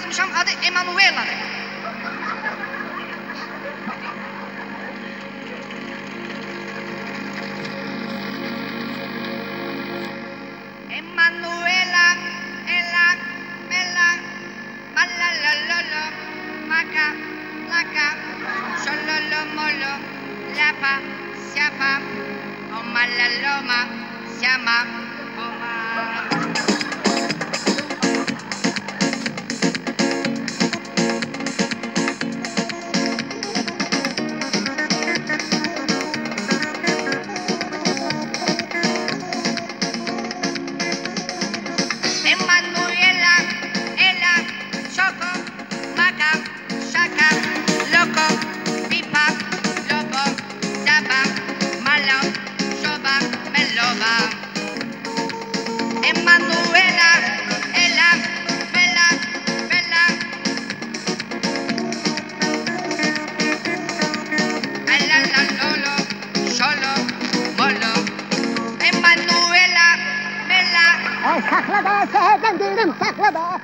yazmışam adı Emanuela'dır. Emanuela, ela, mela, malalololo, maca, laca, shololo molo, lapa, siapa, o malaloma, siama, Ay sakla da seherden sakla da.